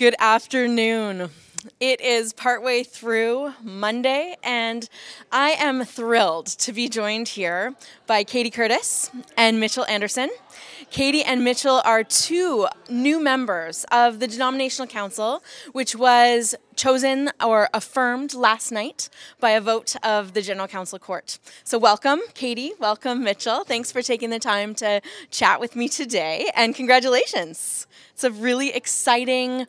Good afternoon. It is partway through Monday, and I am thrilled to be joined here by Katie Curtis and Mitchell Anderson. Katie and Mitchell are two new members of the Denominational Council, which was chosen or affirmed last night by a vote of the General Council Court. So, welcome, Katie. Welcome, Mitchell. Thanks for taking the time to chat with me today, and congratulations. It's a really exciting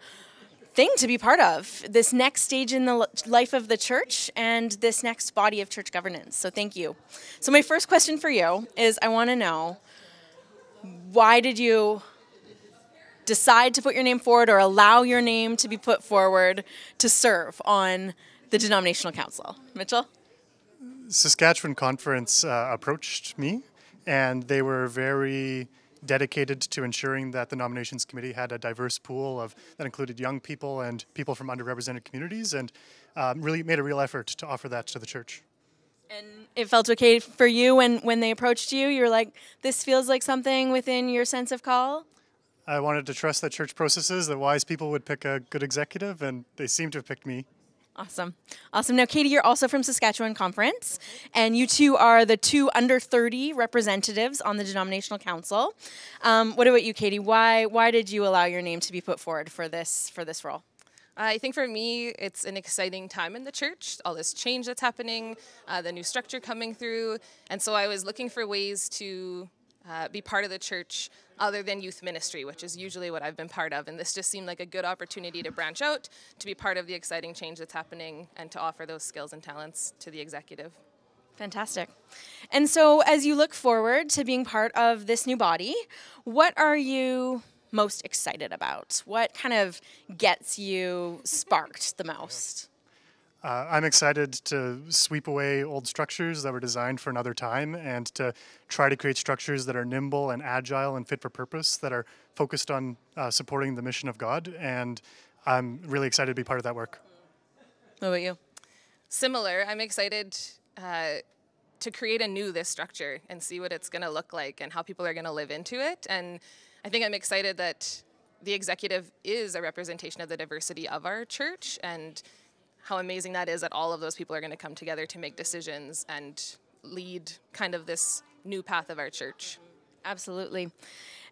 thing to be part of this next stage in the life of the church and this next body of church governance. So, thank you. So, my first question for you is I want to know why did you decide to put your name forward or allow your name to be put forward to serve on the denominational council? Mitchell? Saskatchewan Conference uh, approached me, and they were very dedicated to ensuring that the nominations committee had a diverse pool of that included young people and people from underrepresented communities, and um, really made a real effort to offer that to the church. And it felt okay for you when, when they approached you? You were like, this feels like something within your sense of call? I wanted to trust that church processes, that wise people would pick a good executive, and they seem to have picked me. Awesome. Awesome. Now, Katie, you're also from Saskatchewan Conference, and you two are the two under 30 representatives on the denominational council. Um, what about you, Katie? Why, why did you allow your name to be put forward for this, for this role? I think for me, it's an exciting time in the church, all this change that's happening, uh, the new structure coming through. And so I was looking for ways to uh, be part of the church other than youth ministry, which is usually what I've been part of. And this just seemed like a good opportunity to branch out, to be part of the exciting change that's happening, and to offer those skills and talents to the executive. Fantastic. And so, as you look forward to being part of this new body, what are you most excited about? What kind of gets you sparked the most? Uh, I'm excited to sweep away old structures that were designed for another time and to try to create structures that are nimble and agile and fit for purpose, that are focused on uh, supporting the mission of God. And I'm really excited to be part of that work. What about you? Similar. I'm excited uh, to create anew this structure and see what it's going to look like and how people are going to live into it. And I think I'm excited that the executive is a representation of the diversity of our church and how amazing that is that all of those people are going to come together to make decisions and lead kind of this new path of our church. Absolutely.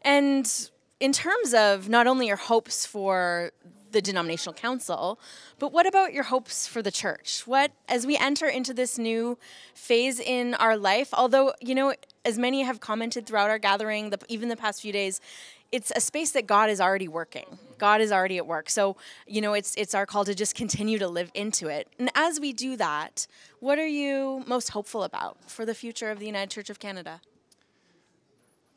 And in terms of not only your hopes for the denominational council, but what about your hopes for the church? What, as we enter into this new phase in our life, although, you know, as many have commented throughout our gathering, the, even the past few days, it's a space that God is already working. God is already at work. So, you know, it's it's our call to just continue to live into it. And as we do that, what are you most hopeful about for the future of the United Church of Canada?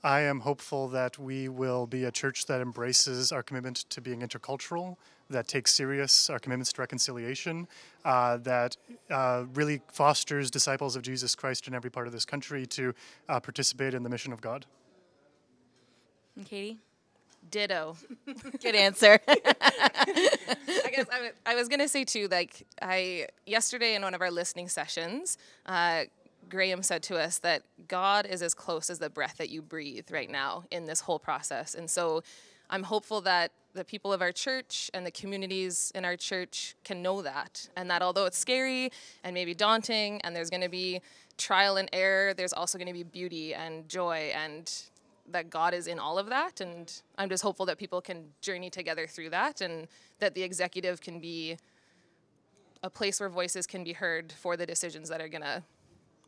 I am hopeful that we will be a church that embraces our commitment to being intercultural, that takes serious our commitments to reconciliation, uh, that uh, really fosters disciples of Jesus Christ in every part of this country to uh, participate in the mission of God. And Katie? Ditto. Good answer. I guess I was gonna say too. Like I yesterday in one of our listening sessions, uh, Graham said to us that God is as close as the breath that you breathe right now in this whole process, and so I'm hopeful that the people of our church and the communities in our church can know that, and that although it's scary and maybe daunting, and there's going to be trial and error, there's also going to be beauty and joy and that God is in all of that. And I'm just hopeful that people can journey together through that and that the executive can be a place where voices can be heard for the decisions that are going to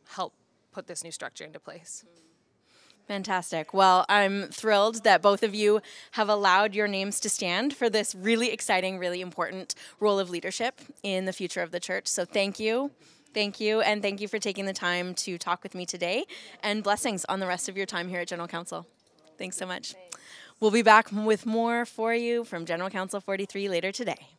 help put this new structure into place. Fantastic. Well, I'm thrilled that both of you have allowed your names to stand for this really exciting, really important role of leadership in the future of the church. So thank you. Thank you. And thank you for taking the time to talk with me today. And blessings on the rest of your time here at General Council. Thanks so much. We'll be back with more for you from General Council 43 later today.